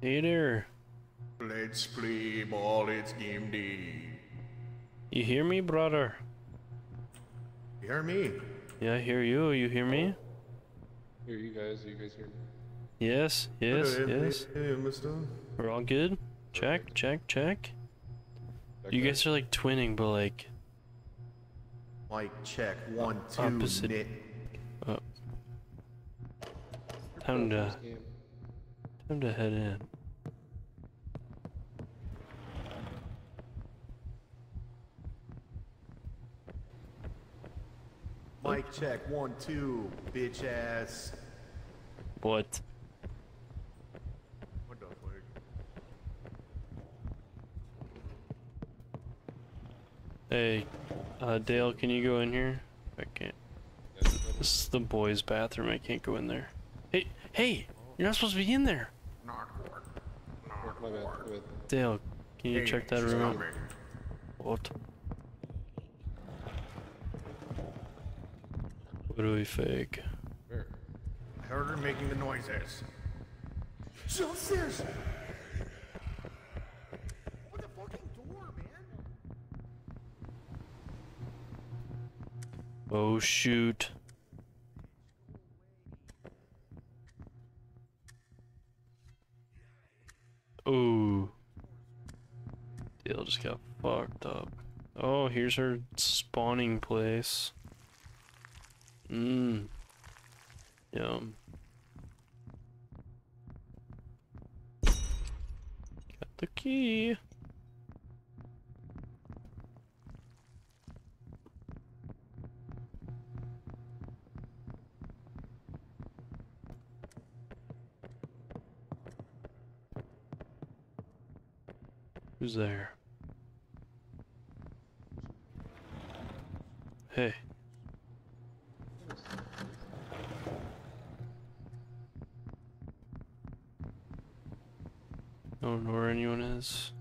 Hey there. Let's play ball, it's game day. You hear me, brother? You hear me? Yeah, I hear you. You hear me? Hear you guys, you guys hear me? Yes, yes, Hey, yes. Hey, mister. We're all good? Check, check, check. Back You guys are like twinning, but like, Mic check. One, two, Opposite. knit. Oh. time to, game. Time to head in. Mic check. One, two, bitch ass. What? What the fuck? Hey, uh, Dale, can you go in here? I can't. This is the boys' bathroom. I can't go in there. Hey, hey, you're not supposed to be in there. Not work. is- Not my bad, work. my bad. Dale, can you Hey, check that room out? What? What do we fake? Where? I heard her making the noises. Downstairs. Open the fucking door, man. Oh shoot. Ooh. Dale got fucked up. Oh, here's her spawning place. Mmm. Yum. Got the key. Who's there? Hey. I don't know where anyone is.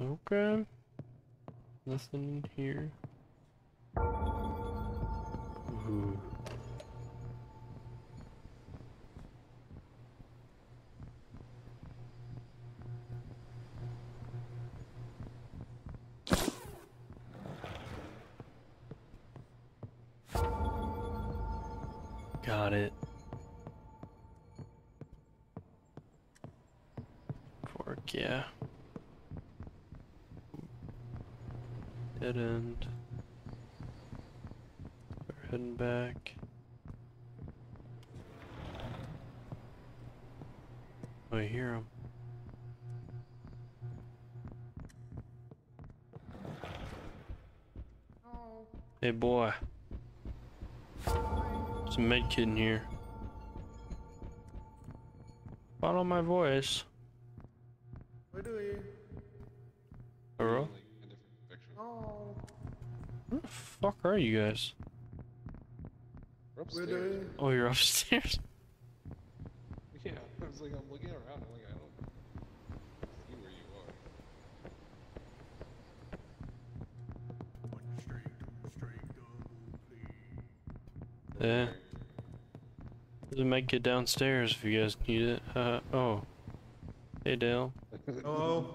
Okay. Nothing here. Got it. Fork, yeah. Dead end. We're heading back. Oh, I hear him. Oh. Hey boy. There's a med kit in here. Follow my voice. What do you? Hello? Like, a different picture. Oh. Where the fuck are you guys? We're What do upstairs. Oh, you're upstairs. Yeah, I was like, I'm looking around. I'm like, I don't see where you are. One straight, two straight, double, please. Yeah. There's a med kit downstairs if you guys need it. Uh, oh. Hey Dale. Hello?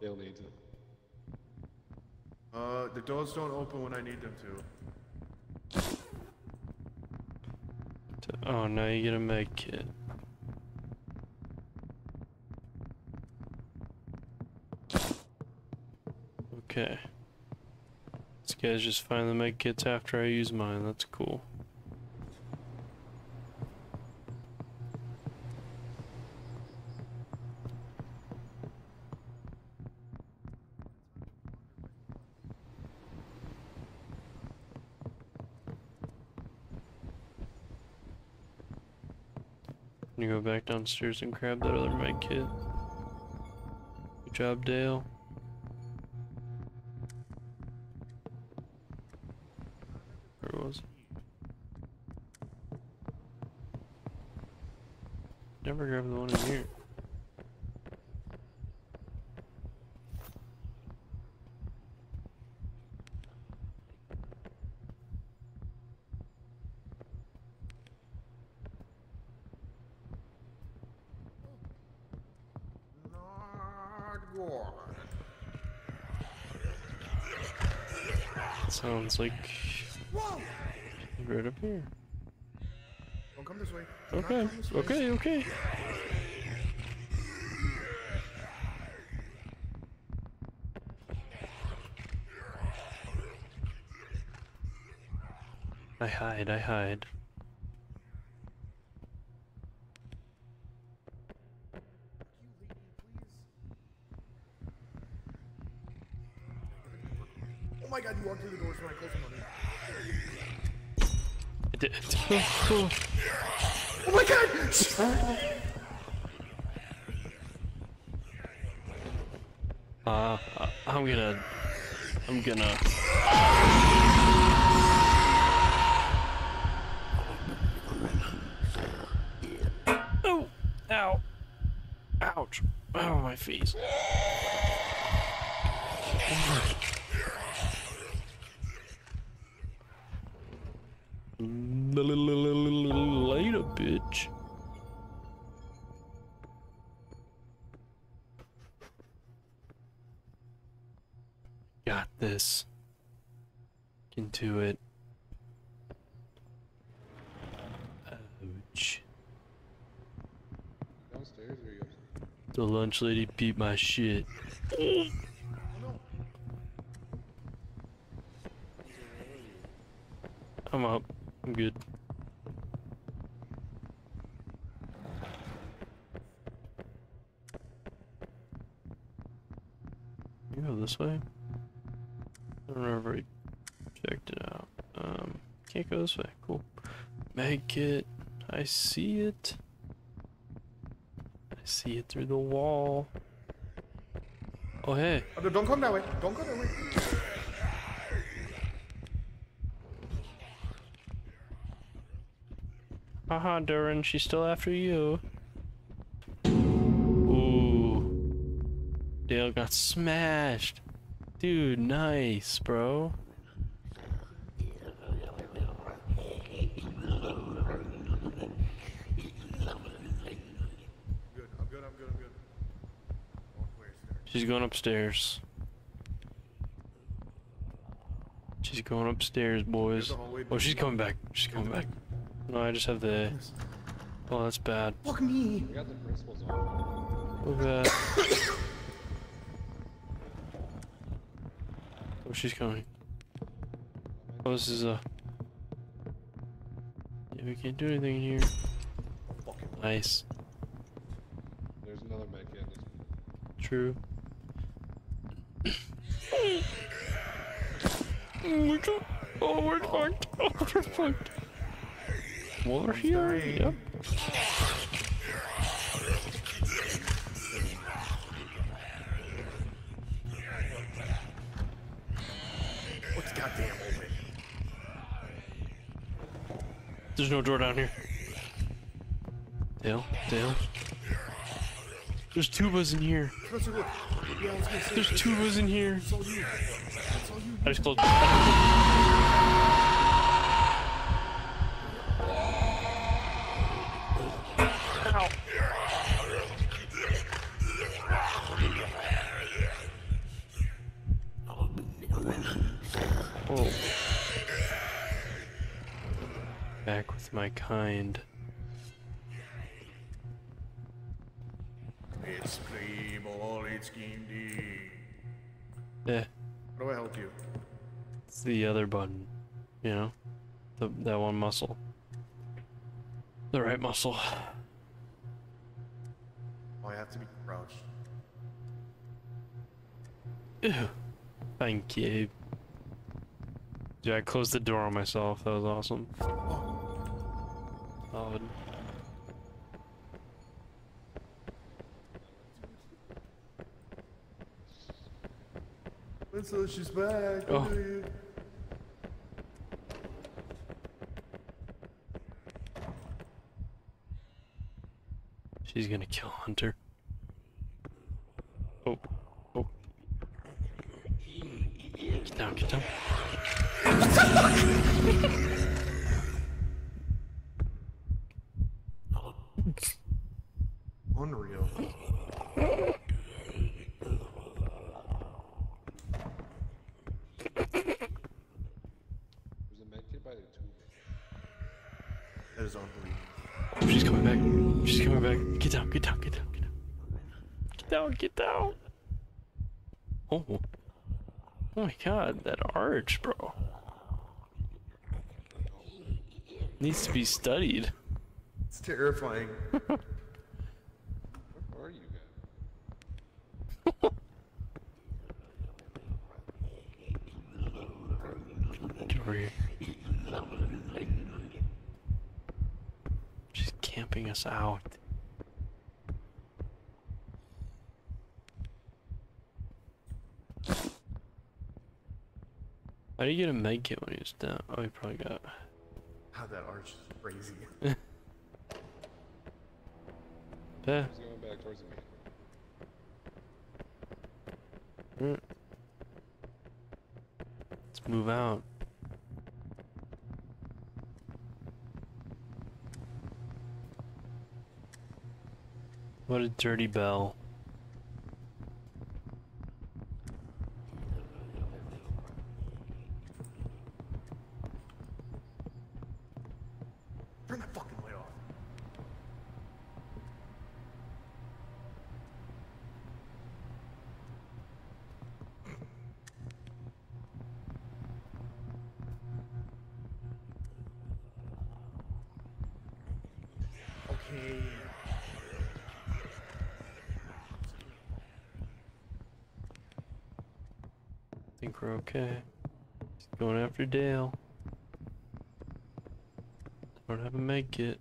Dale needs it. Uh, the doors don't open when I need them to. Oh, now you get a med kit. Okay. This guy's just finding the med kits after I use mine. That's cool. Can downstairs and grab that other med kit? Good job, Dale. Where was it? Never grabbed the one in here. God. Sounds like right up here. Don't come this way. Do Okay, this way. okay, okay. I hide, I hide. My god, you walked through the doors when I closed them on you. I did. Oh, Oh my god! Uh, I'm gonna. I'm gonna. Oh! Ow! Ouch! Oh, my face. This. Can do it. Ouch. Downstairs or you? The lunch lady beat my shit. I'm up. I'm good. You go this way? I don't remember I checked it out. Um, can't go this way. Cool. Med kit. I see it. I see it through the wall. Oh, hey. Oh, no, don't come that way. Don't go that way. Haha, Durin, she's still after you. Ooh. Dale got smashed. Dude, nice, bro. Good. I'm good. I'm good. I'm good. Walk away, sir. She's going upstairs. She's going upstairs, boys. Oh, she's coming back. She's coming back. No, I just have the. Oh, that's bad. Fuck me. We got the principals on. Look at that. She's coming. Oh, this is a. Yeah, we can't do anything here. Fucking Nice. There's another med kit in this. True. Oh, oh my god. Oh, we're fucked. Oh, we're fucked. Water here? Yep. There's no door down here. Dale, Dale. There's tubas in here. Spencer, look. Yeah, I was gonna say. There's tubas in here. It's all you. It's all you. I just closed. I just closed- Ow. Oh. Back with my kind. It's ball. It's. Yeah, eh. How do I help you? it's the other button. You know? The, that one muscle. The right muscle. Oh, I have to be crouched. Ew. Thank you. Dude, I closed the door on myself. That was awesome. Oh. Solid. So she's back. Oh. Look at you. She's gonna kill Hunter. is. She's coming back. She's coming back. Get down, get down, get down, get down. Get down, get down. Oh. Oh my god, that arch, bro. Needs to be studied. It's terrifying. Where are you guys? Get over here. She's camping us out. How do you get a med kit when he's down? Oh, he probably got. How that arch is crazy. Yeah. He's going back towards me. Mm. Let's move out. What a dirty bell. Turn that fucking light off. Okay. Think we're okay. Just going after Dale. Don't have a med kit.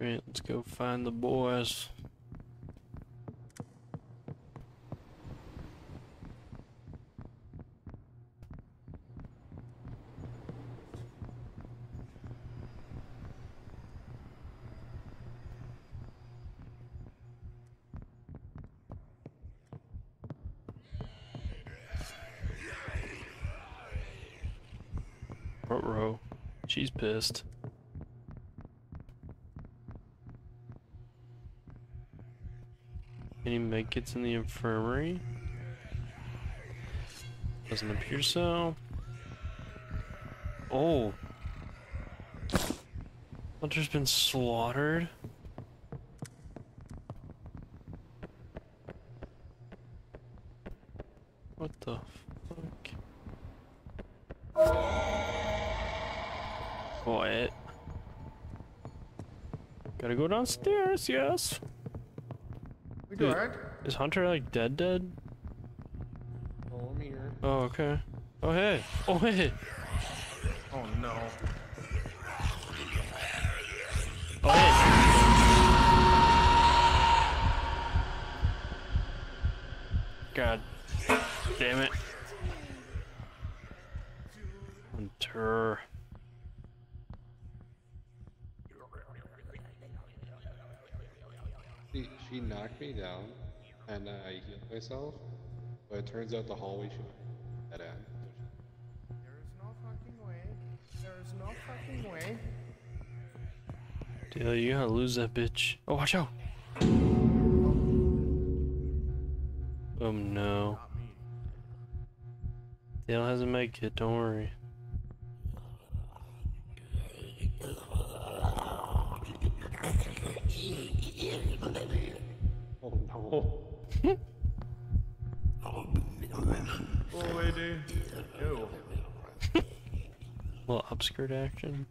Alright, let's go find the boys. She's pissed. Any medkits in the infirmary? Doesn't appear so. Oh. Hunter's been slaughtered. What the fuck? Quiet. Gotta go downstairs, yes. We Dude. alright? Is Hunter like dead dead? Oh, I'm here. Oh, okay. Oh, hey. Oh, hey. Oh no. Oh, hey. God damn it. Hunter. She, she knocked me down, and I healed myself, but it turns out the hallway should dead end. There is no fucking way. There is no fucking way. Dale, you gotta lose that bitch. Oh, watch out. Oh no. Dale has a med kit, don't worry. Oh no. Oh, lady. Ew. little upskirt action.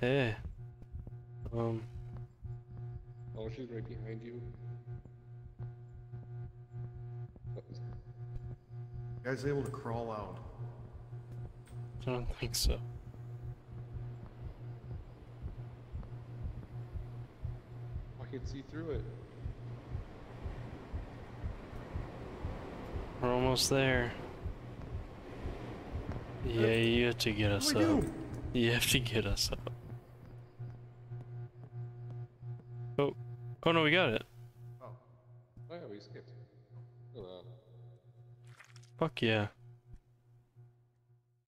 Hey. Um, Oh, she's right behind you. Guy's able to crawl out. I don't think so. Can see through it. We're almost there. Yeah, you have to get us up. do? You have to get us up. Oh, oh no, we got it. Oh, Oh yeah, we skipped. Fuck yeah.